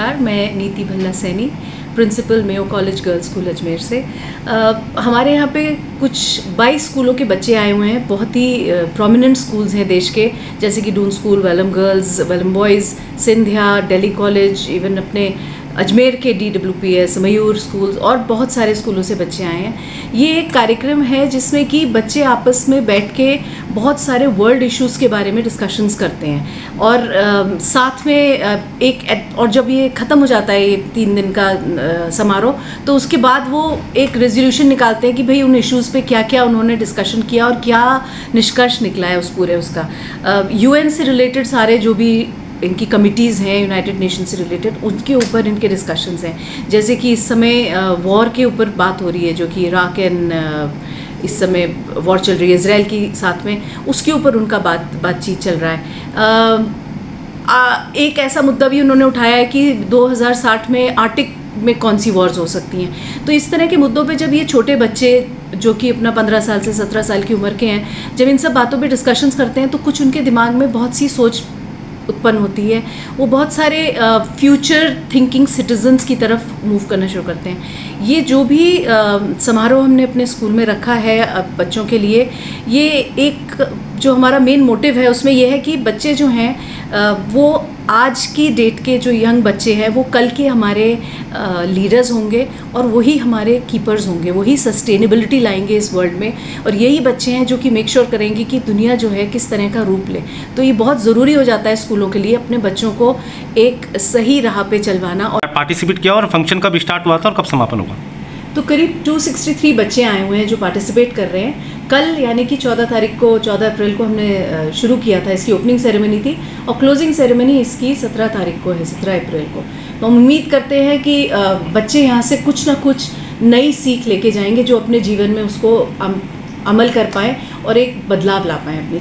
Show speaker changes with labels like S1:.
S1: नमस्कार मैं Neeti Bhalla Saini. Principal Mayo college girls school Ajmer से। आ, हमारे यहाँ पे कुछ 22 स्कूलों के बच्चे आए हुए हैं बहुत ही प्रोमिनेंट स्कूल्स हैं देश के जैसे कि Doon school Welham girls Welham boys Scindia Delhi college even अपने अजमेर के D W P S Mayur schools और बहुत सारे स्कूलों से बच्चे आए हैं। ये एक कार्यक्रम है जिसमें कि बच्चे आपस में बैठ के बहुत सारे वर्ल्ड इश्यूज़ के बारे में डिस्कशंस करते हैं। और आ, साथ में एक और जब ये ख़त्म हो जाता है ये तीन दिन का समारोह। तो उसके बाद वो एक रेजोल्यूशन निकालते हैं कि भाई उन इश्यूज़ पे क्या क्या उन्होंने डिस्कशन किया और क्या निष्कर्ष निकला है उस पूरे उसका। यू यूएन से रिलेटेड सारे जो भी इनकी कमिटीज़ हैं यूनाइटेड नेशन से रिलेटेड उनके ऊपर इनके डिस्कशंस हैं। जैसे कि इस समय वॉर के ऊपर बात हो रही है, जो कि इराक एंड इस समय वॉर चल रही है इसराइल की साथ में, उसके ऊपर उनका बात बातचीत चल रहा है। आ, एक ऐसा मुद्दा भी उन्होंने उठाया है कि 2060 में आर्टिक में कौन सी वॉर्स हो सकती हैं? तो इस तरह के मुद्दों पे जब ये छोटे बच्चे जो कि अपना पंद्रह साल से सत्रह साल की उम्र के हैं जब इन सब बातों पे डिस्कशंस करते हैं तो कुछ उनके दिमाग में बहुत सी सोच उत्पन्न होती है। वो बहुत सारे फ्यूचर थिंकिंग सिटीजन्स की तरफ़ मूव करना शुरू करते हैं। ये जो भी समारोह हमने अपने स्कूल में रखा है बच्चों के लिए, ये एक जो हमारा मेन मोटिव है, उसमें यह है कि बच्चे जो हैं वो आज की डेट के जो यंग बच्चे हैं, वो कल के हमारे लीडर्स होंगे और वही हमारे कीपर्स होंगे, वही सस्टेनेबिलिटी लाएँगे इस वर्ल्ड में। और यही बच्चे हैं जो कि मेक श्योर करेंगे कि दुनिया जो है किस तरह का रूप ले। तो ये बहुत ज़रूरी हो जाता है स्कूलों के लिए अपने बच्चों को एक सही राह पे चलवाना और
S2: पार्टिसिपेट किया और फ़ंक्शन कब स्टार्ट हुआ था और कब समापन होगा
S1: तो करीब 263 बच्चे आए हुए हैं जो पार्टिसिपेट कर रहे हैं। कल यानी कि 14 तारीख को 14 अप्रैल को हमने शुरू किया था इसकी ओपनिंग सेरेमनी थी और क्लोजिंग सेरेमनी इसकी 17 तारीख को है 17 अप्रैल को। तो हम उम्मीद करते हैं कि बच्चे यहाँ से कुछ ना कुछ नई सीख लेके जाएँगे जो अपने जीवन में उसको अमल कर पाएँ और एक बदलाव ला पाएँ अपने